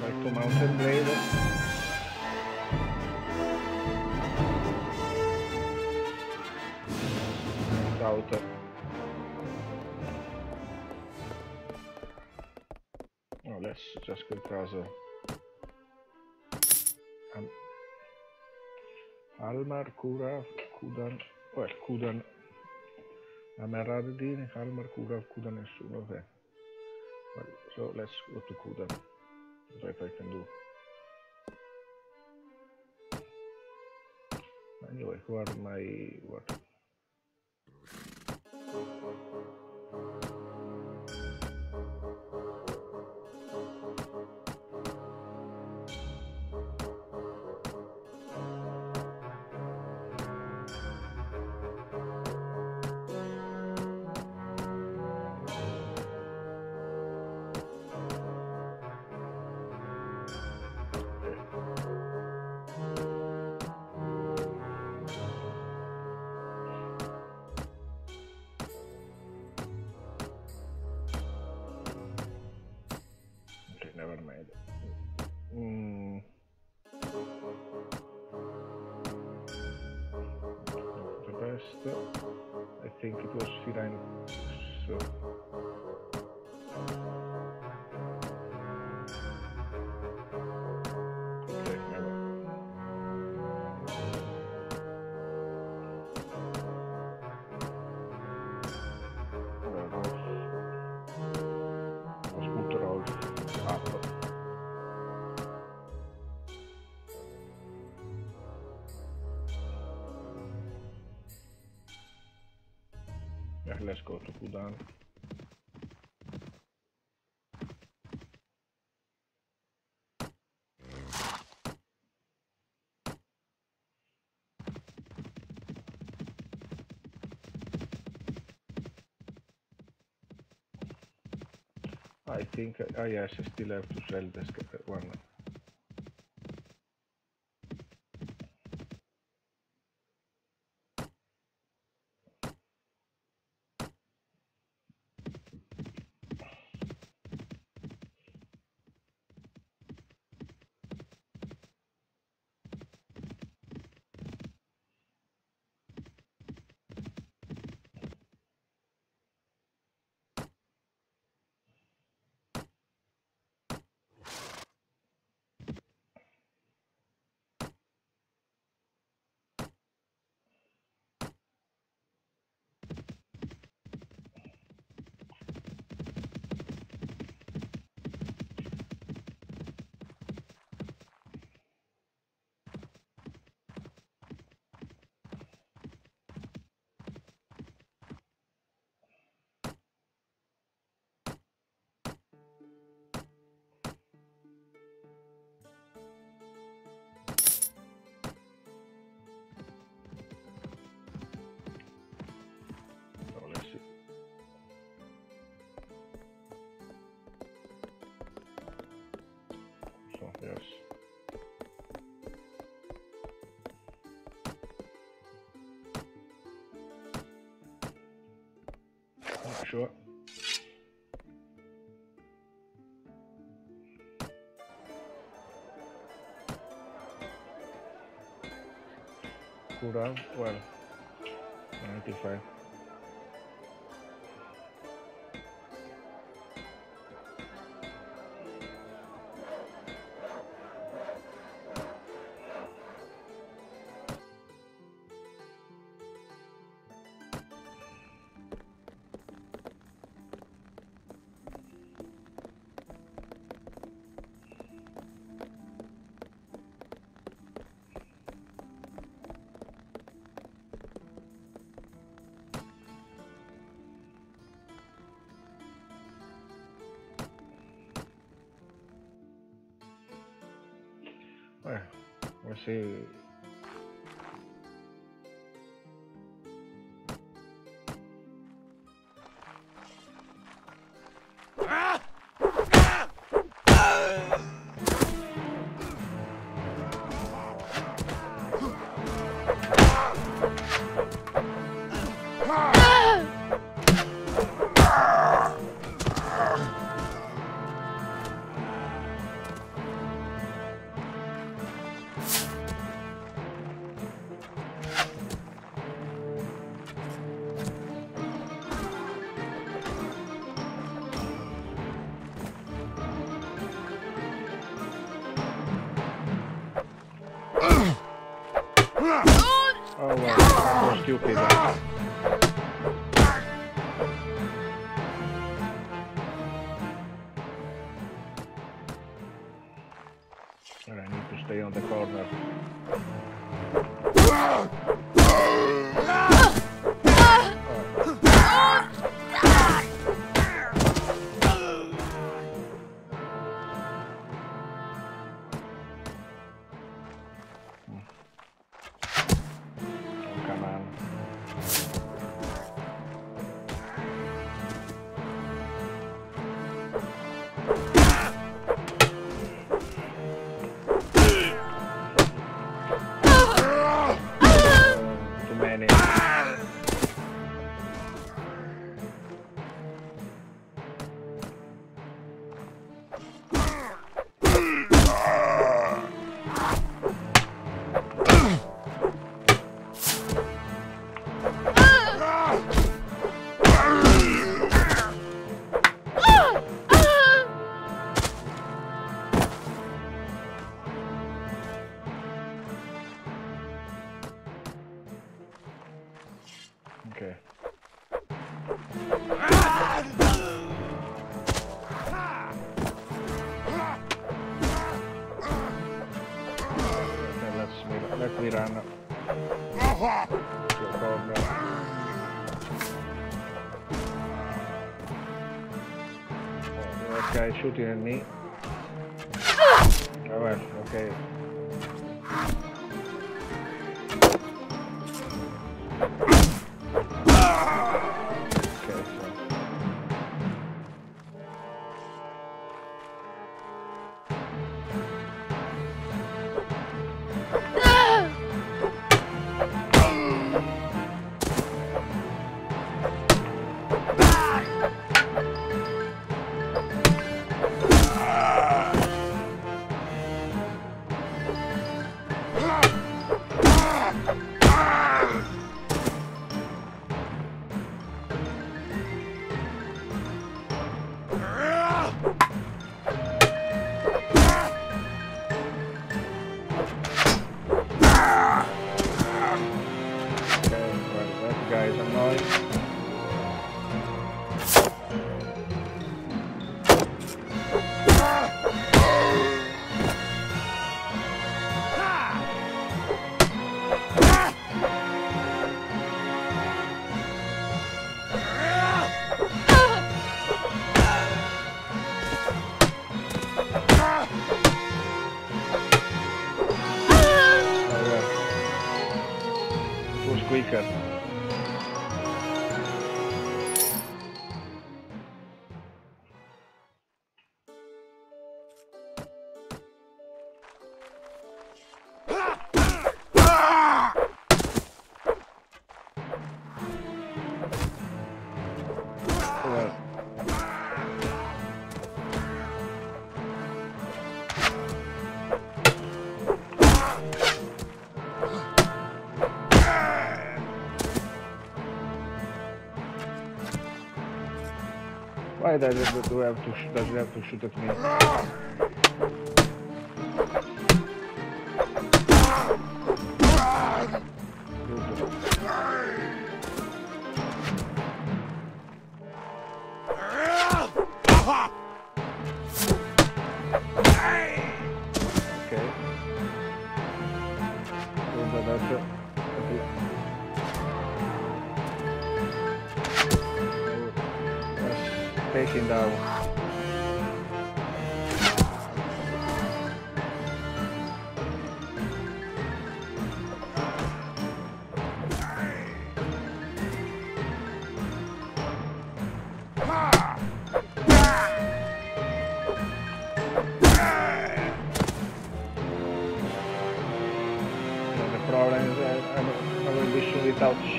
Back to Mount&Blade. Scout. Oh, let's just go across. Um, Almar, Curaw, Khudan, well, Khudan, Amerardin, Almar, Curaw, Khudan, nessuno, okay. Well, so let's go to Khudan. If I can do. Anyway, who are my what? I think, ah yes, I still have to sell this one. Curaw, well, 95. We'll see. dear me. Pamiętaj, że byłem tu, że byłem tu wśród odmiennych.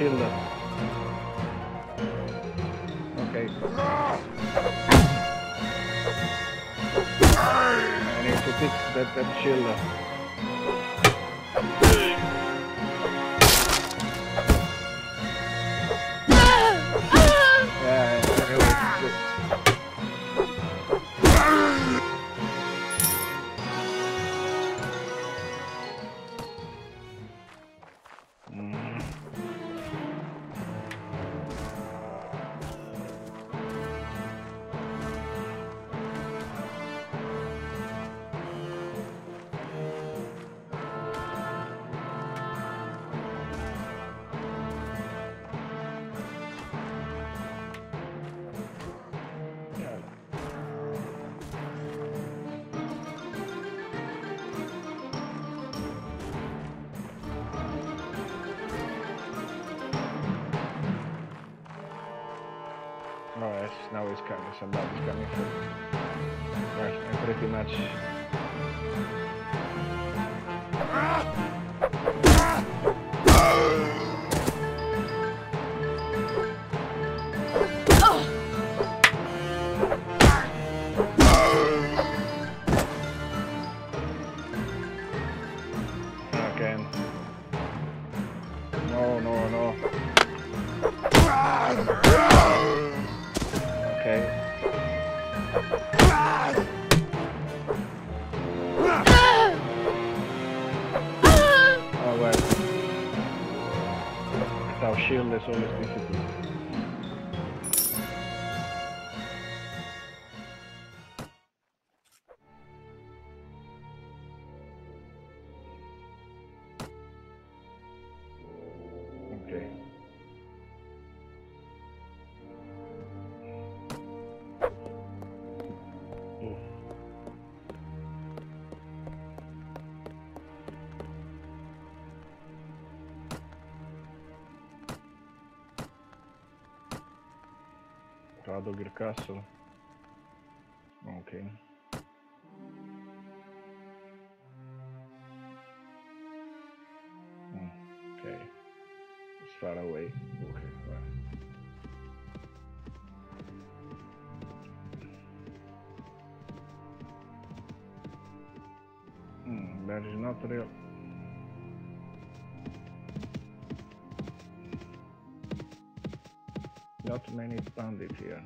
Alhamdulillah. Without shield Radoghir Castle. Okay. Okay. It's far away. Okay. Well. Hmm, that is not real. Many bandits here.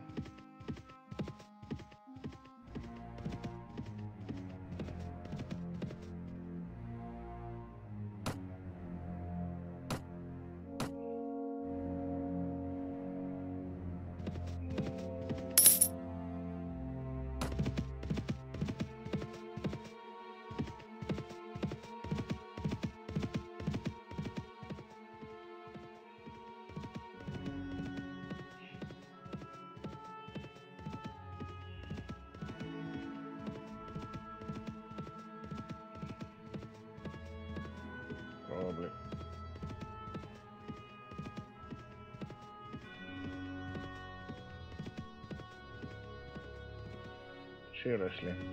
Seriously.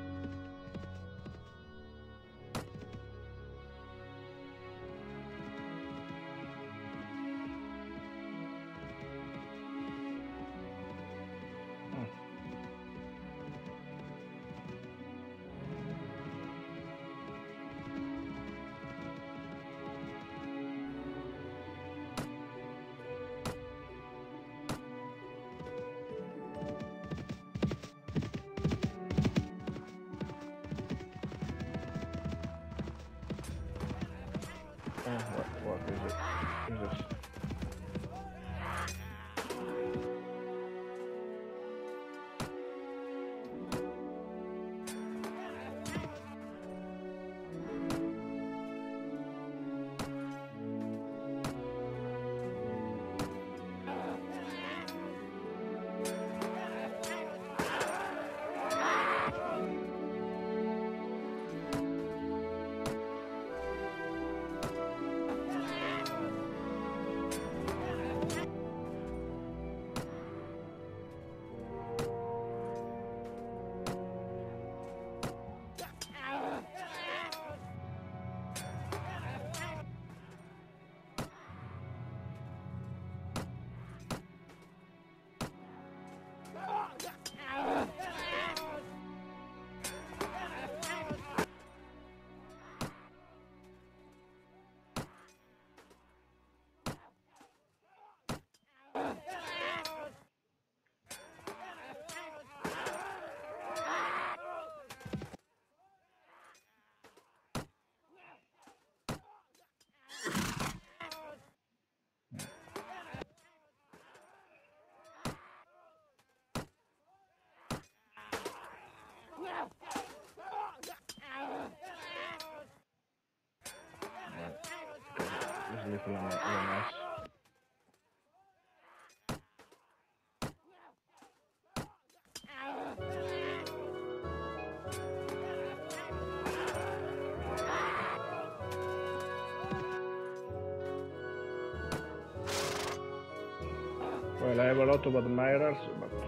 Nice. Well, I have a lot of admirers, but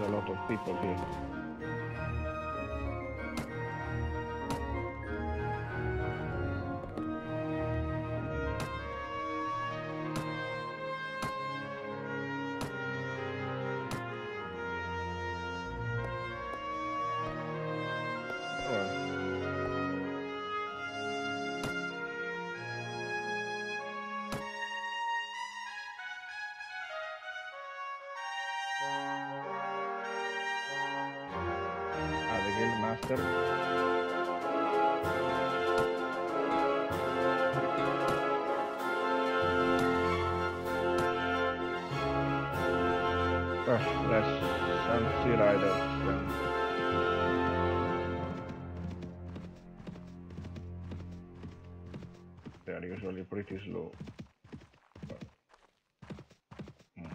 a lot of people here. Guild master. Oh, that's some sea raiders. um, They are usually pretty slow. But, hmm.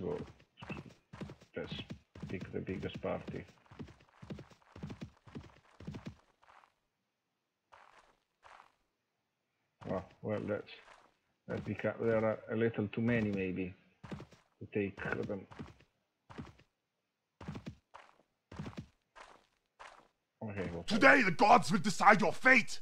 Well, let's pick the biggest party. Oh, well, that's that beca- there are a little too many maybe to take them. Okay, Today, the gods will decide your fate.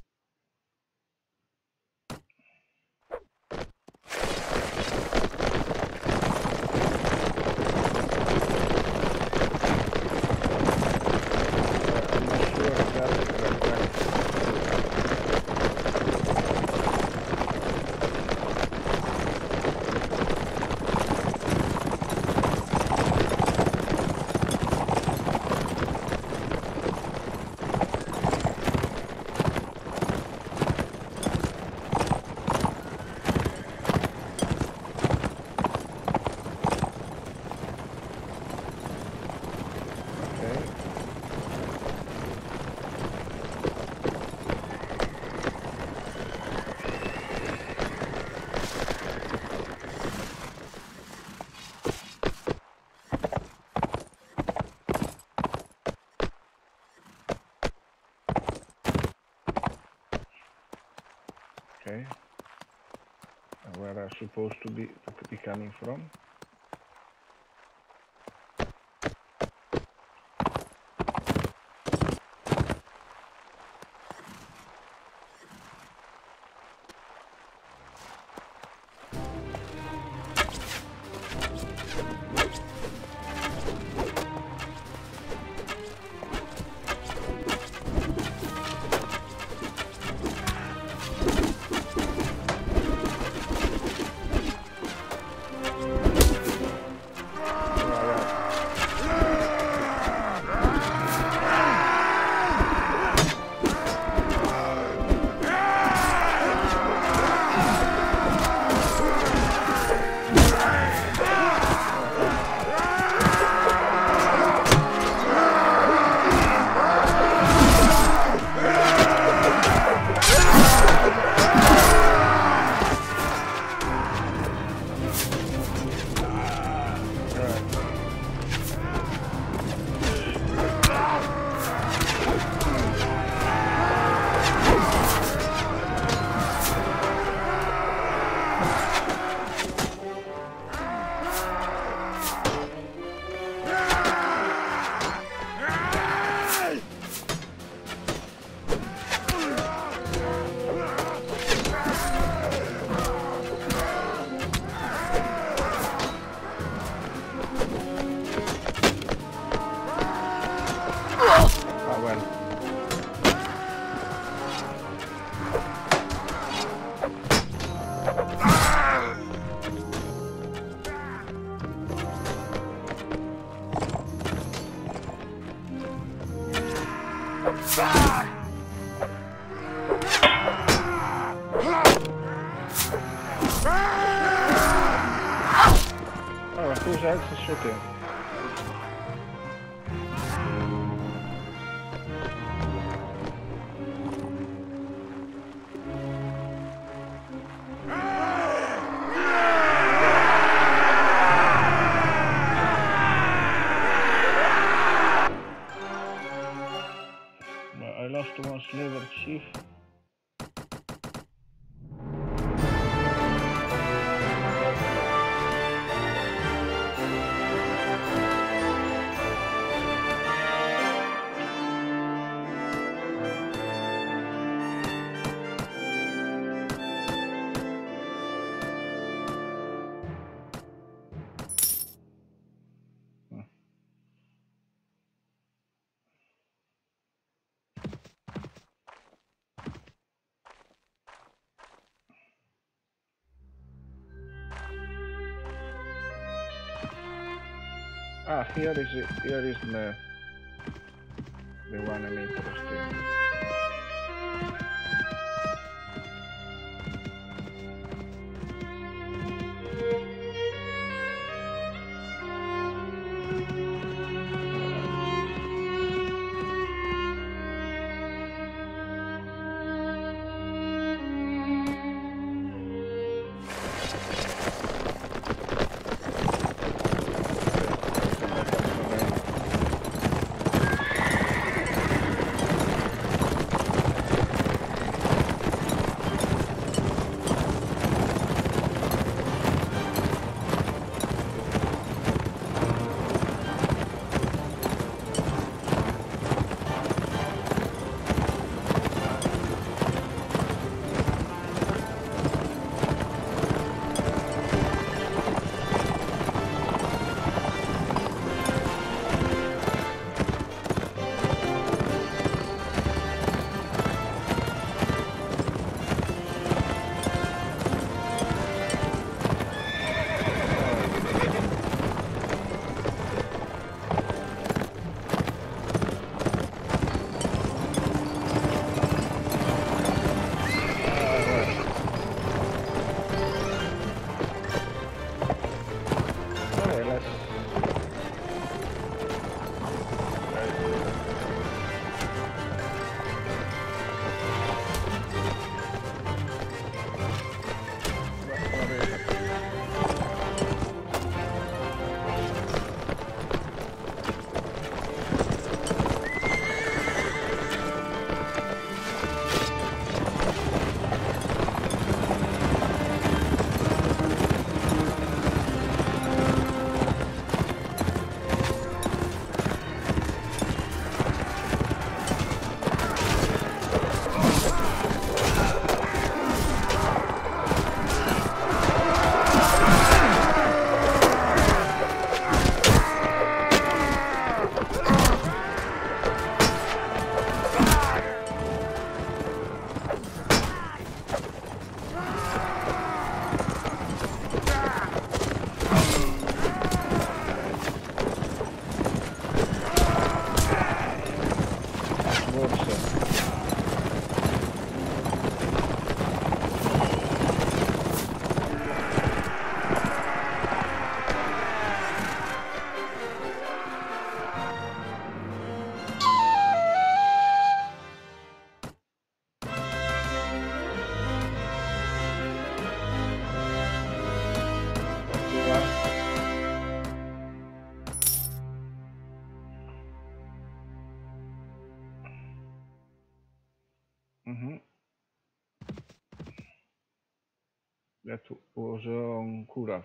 Are supposed to be to be coming from? Here is. Here is the the one I'm interested.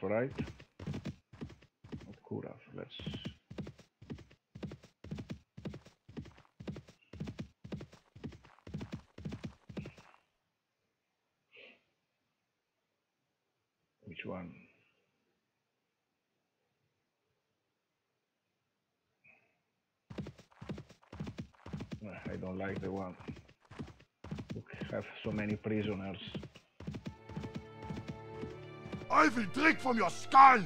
On right? Not Curaw, let's... Which one? Ah, I don't like the one who have so many prisoners. Will drink from your skull!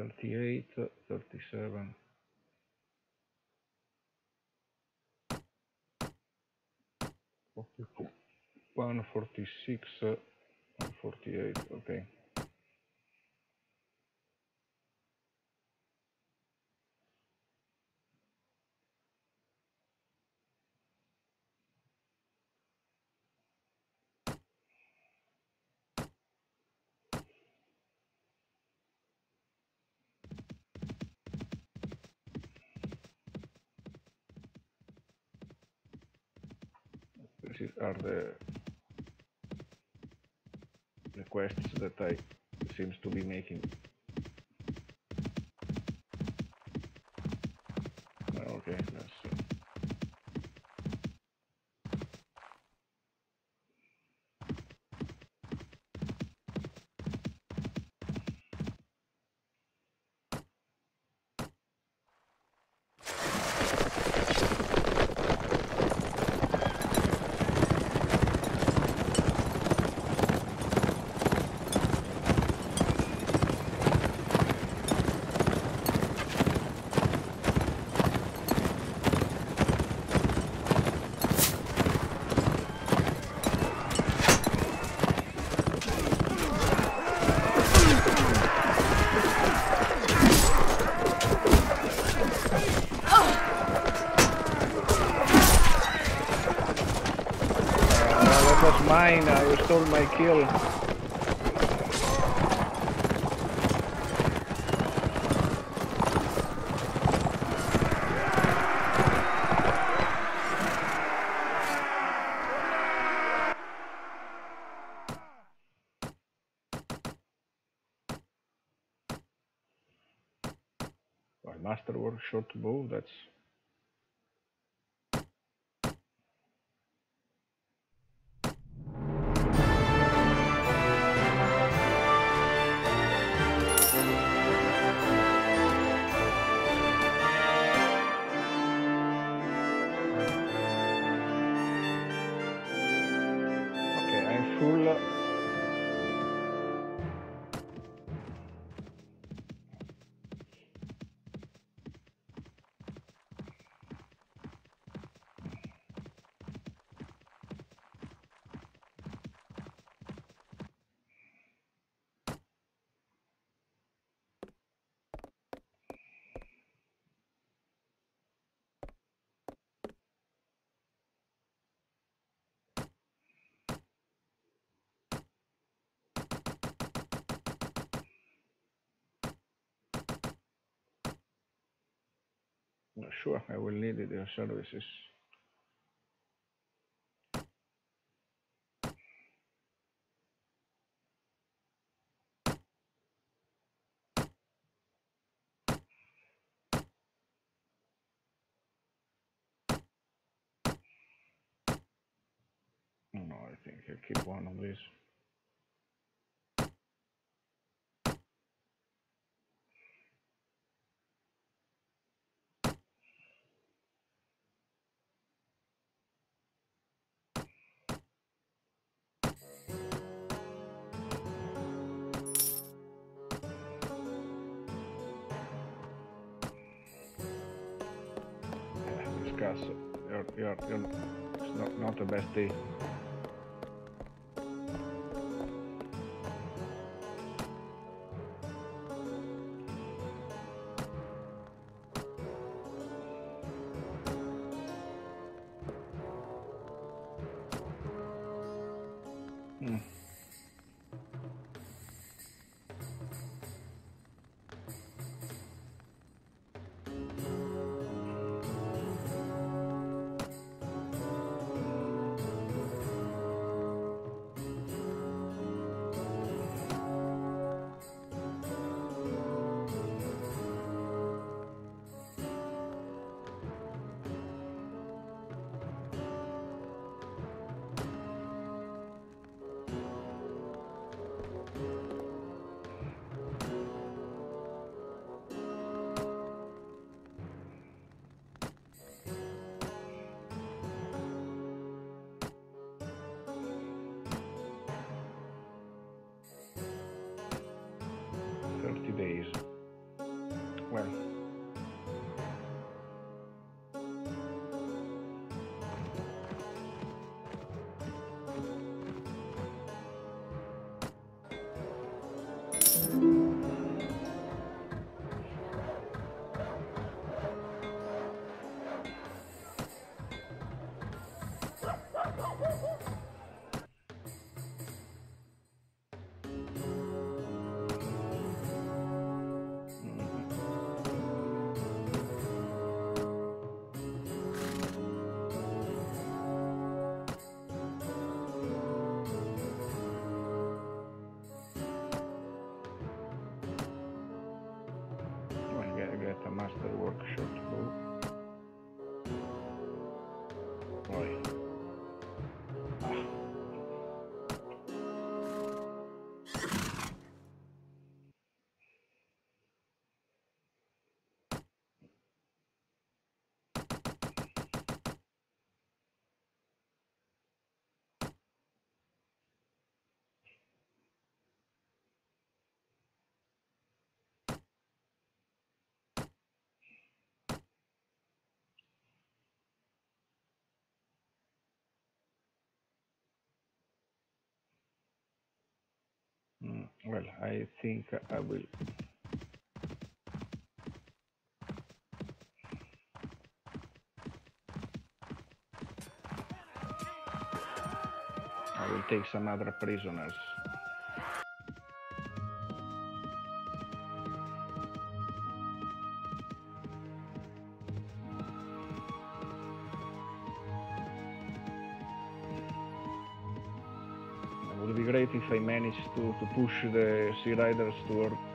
Thirty-eight, thirty-seven. Forty-four. 146 uh, 148 okay This is, are the requests that I seems to be making. Okay, let's. Uh, uh, that was mine. Uh, you stole my kill. Masterwork short bow. That's Not sure I will need their services. No, I think I'll keep one of these. You're, you're, you're, it's not, not the best day. Well, I think I will. I will take some other prisoners. Great if I manage to, to push the Sea Raiders toward.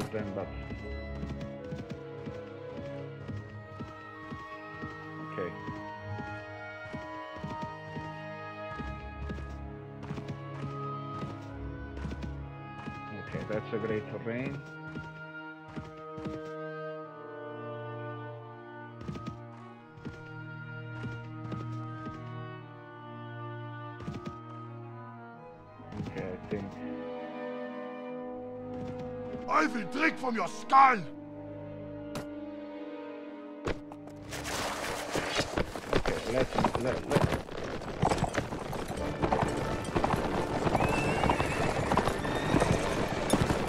Them, but okay. Okay, that's a great terrain. Will drink from your skull! Okay, let let let.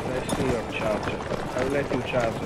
Let's see your charger. I'll let you charge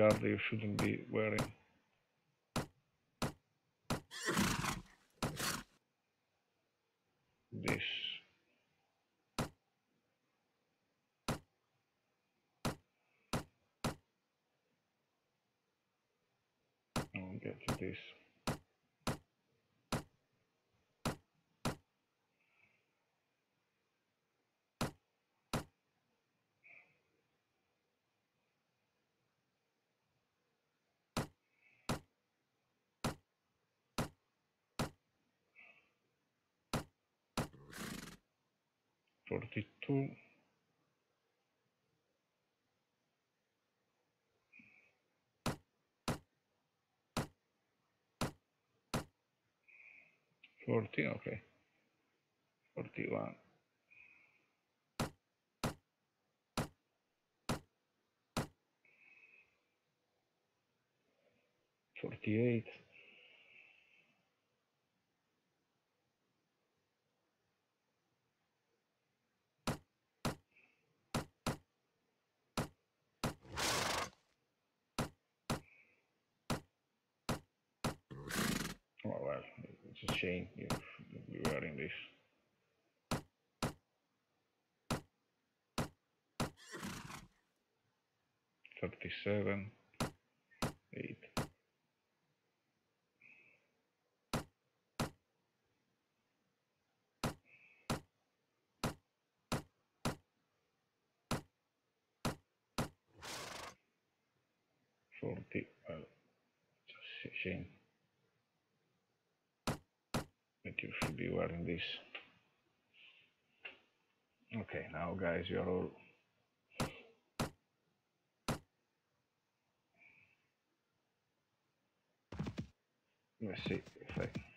bodyguard, you shouldn't be wearing. 42 40 okay 41 48 It's a shame you are in this. Thirty-seven. Okay, now guys, you're all let's see if I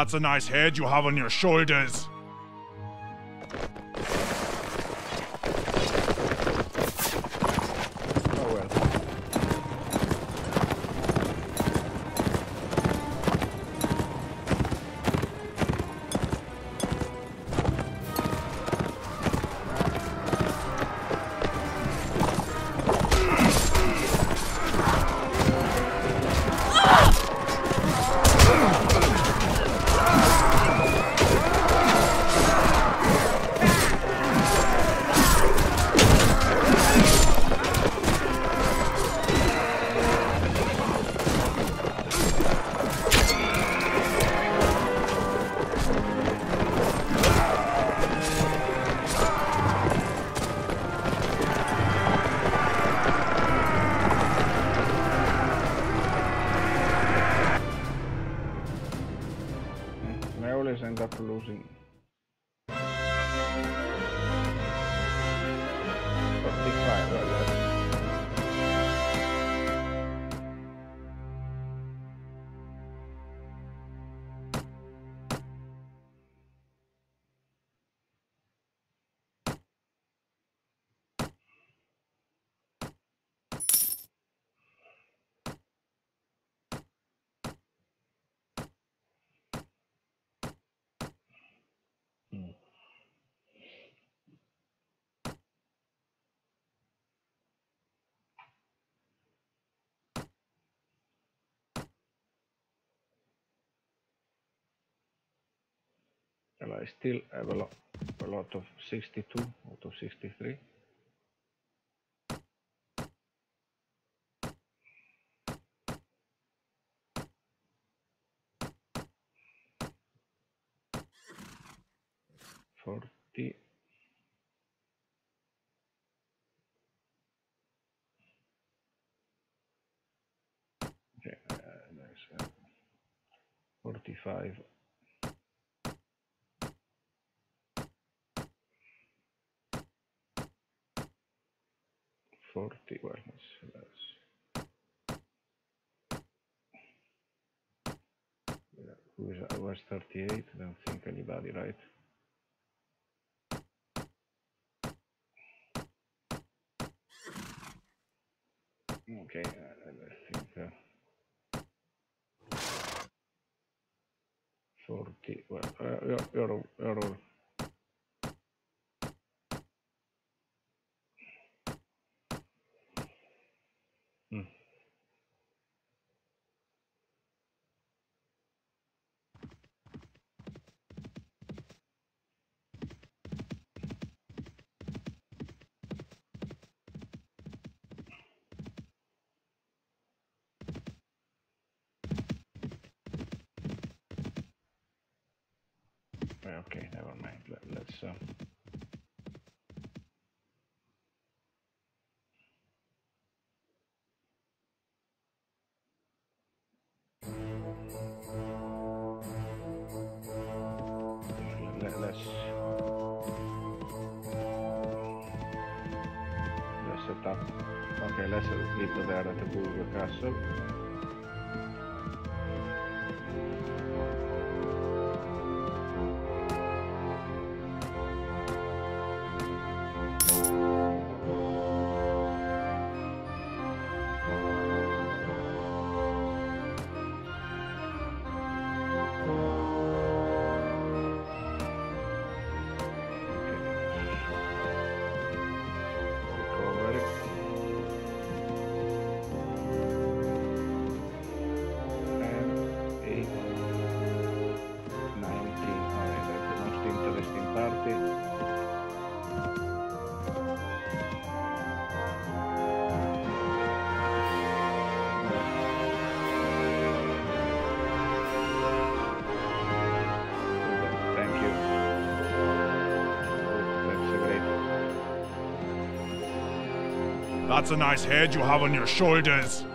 That's a nice head you have on your shoulders. I still have a lot, a lot of 62 out of 63. Forty. Okay, uh, there's uh, forty-five. Forty. Well, let's, let's Who is was 38? I Don't think anybody, right? Okay, uh, I think uh, 40. Well, uh, you're, you're, you're Hmm. Well, Okay, never mind. Let, let's. Uh, That's a nice head you have on your shoulders.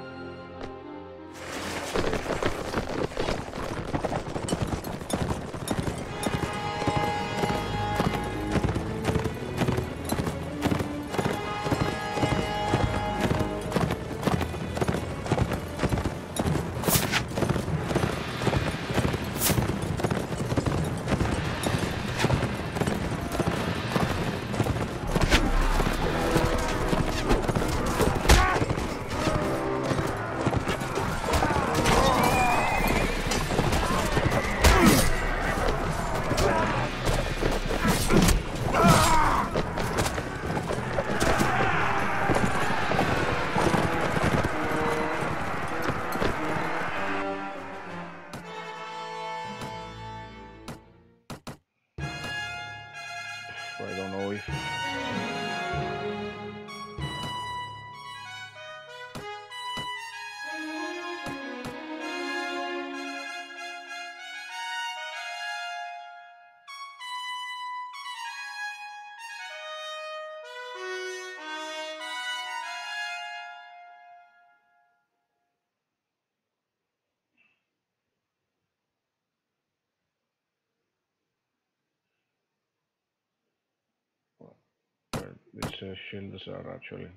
These uh, shields are actually.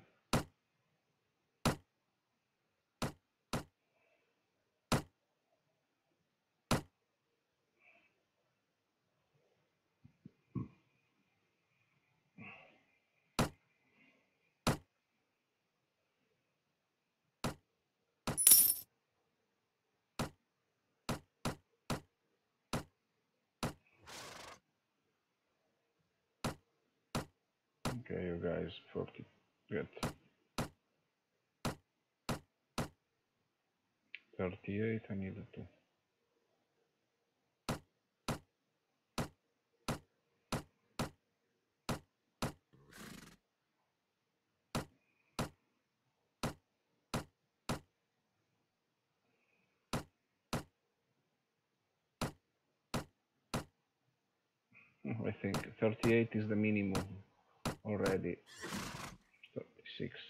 Okay, you guys, 40. Good. 38, I to. I think 38 is the minimum already. 36.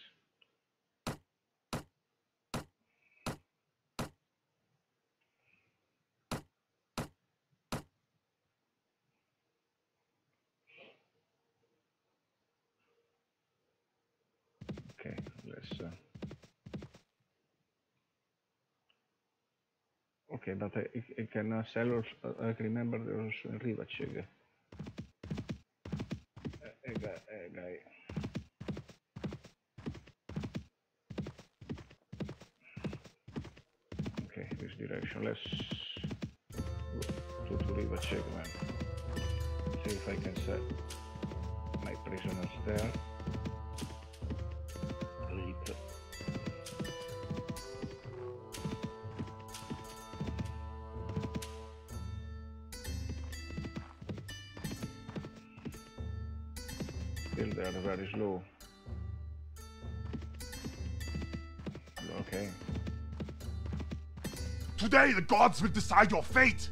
Okay, let's. Uh... Okay, but I, I can sell uh, I remember there was Rivacheg. A, eh, a eh, eh, guy, a guy. Okay, this direction. Let's go to, to Rivacheg, man. See if I can sell my prisoners there. Okay. Today the gods will decide your fate!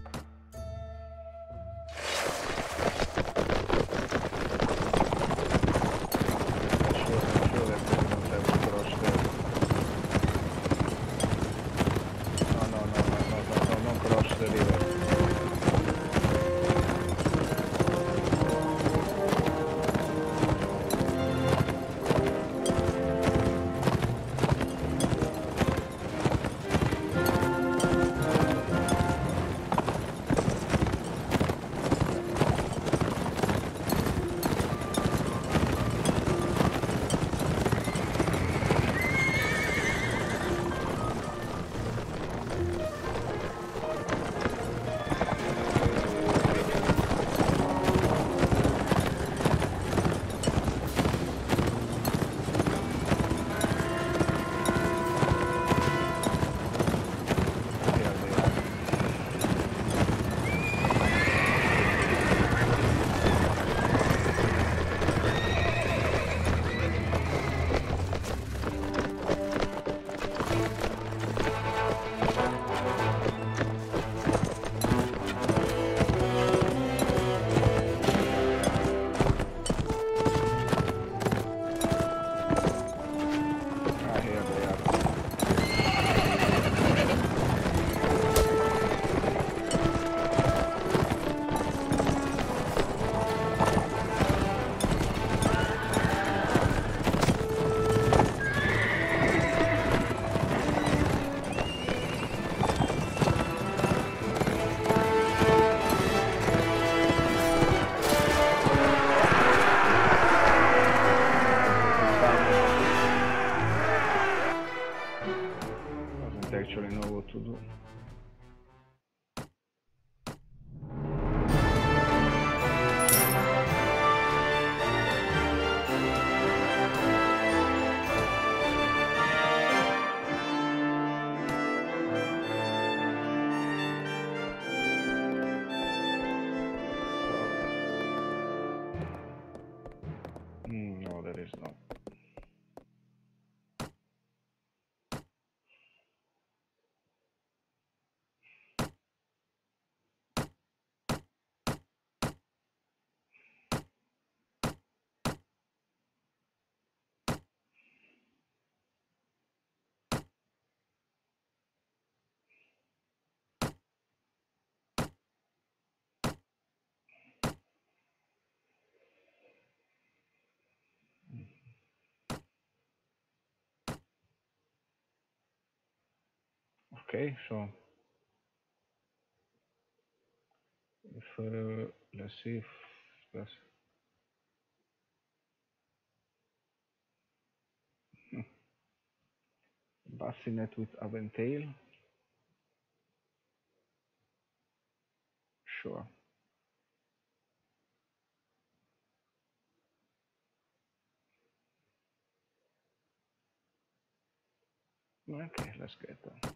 Okay, so if uh, let's see if that's bascinet with Aventail. Sure. Okay, let's get that.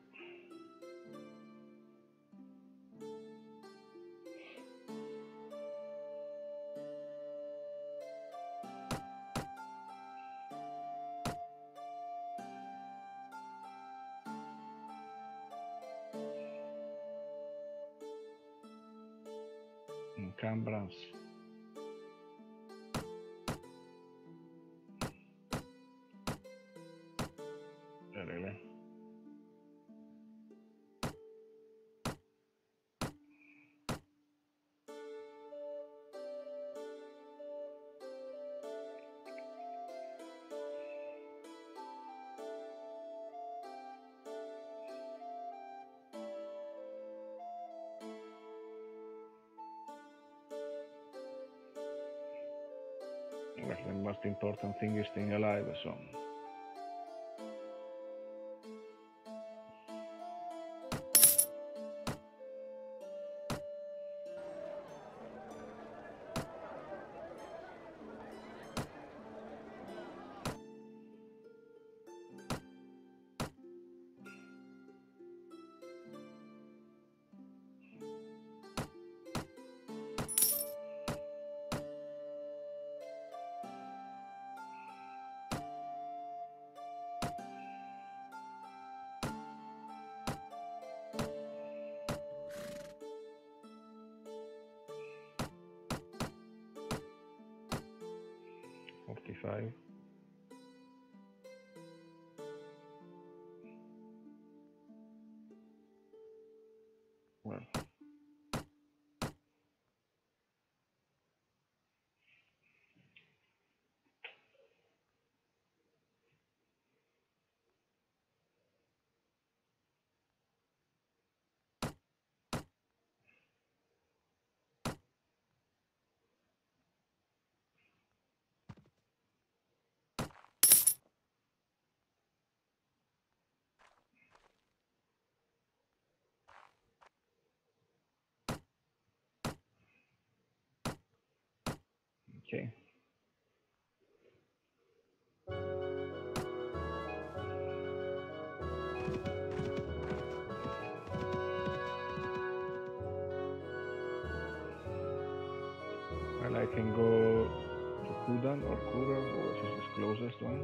The most important thing is staying alive, so. Okay. Well, I can go to Khudan or Curaw, which is the closest one.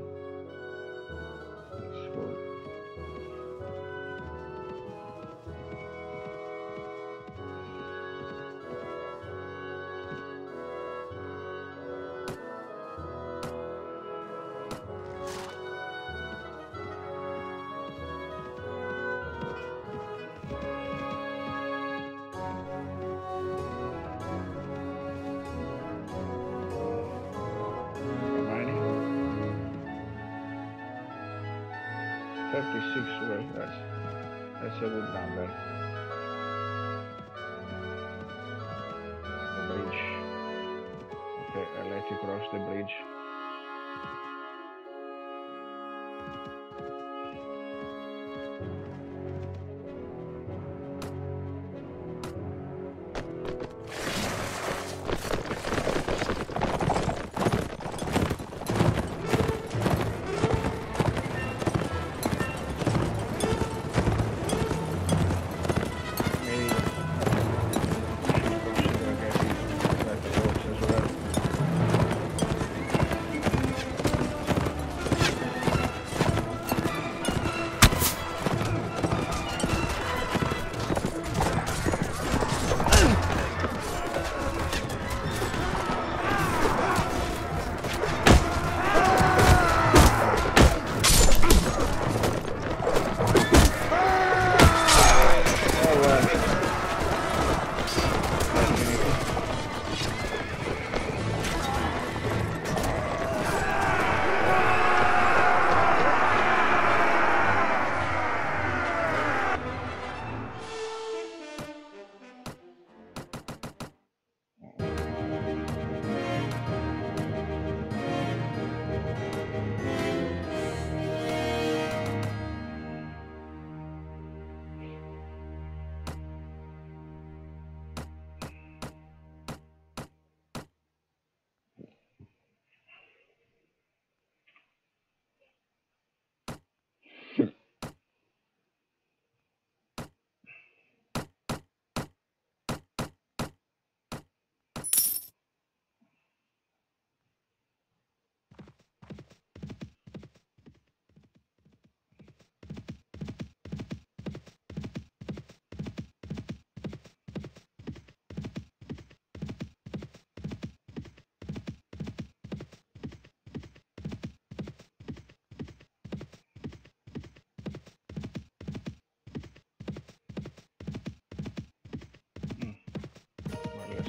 A good number. The bridge. Okay, let you cross the bridge.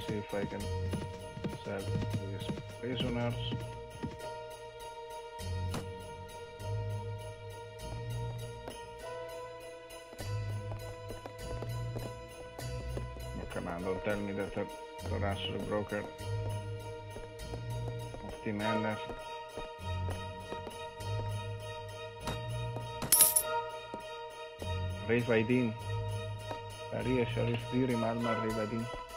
See if I can sell these prisoners. Come on, don't tell me that the, the Russell broker of Team Ender. Reyvadin. riesce a restituire Malma a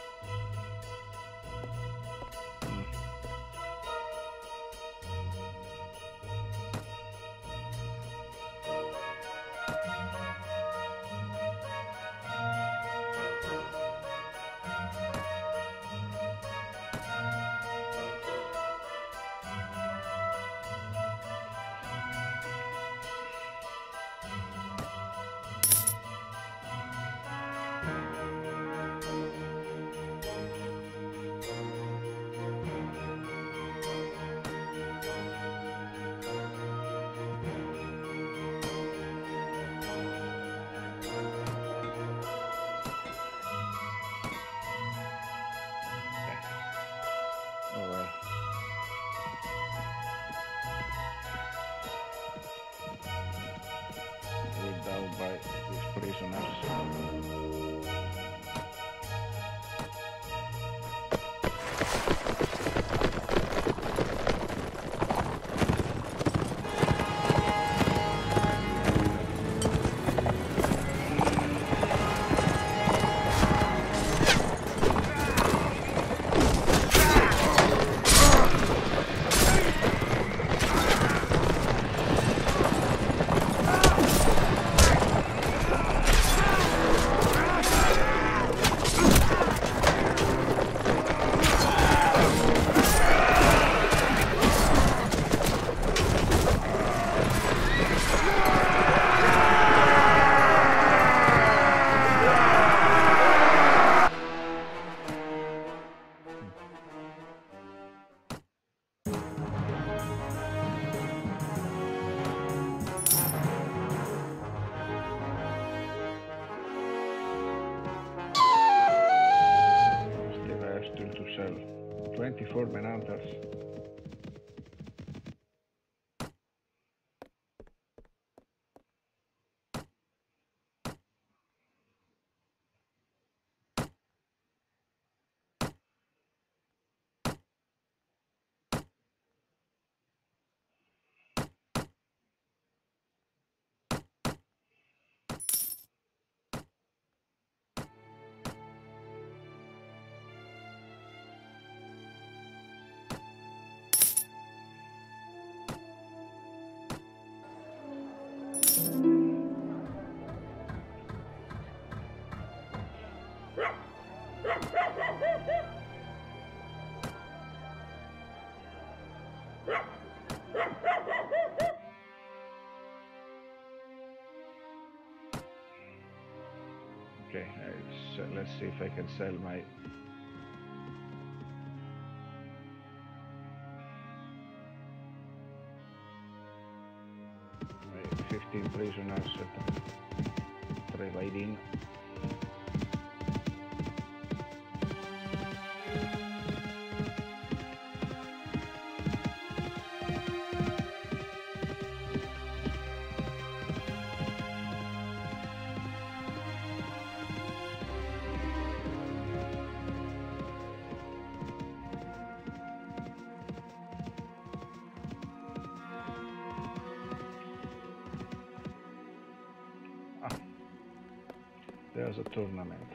these Okay, I s- let's see if I can sell my my 15 prisoners at Reyvadin. There's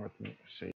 Let me see.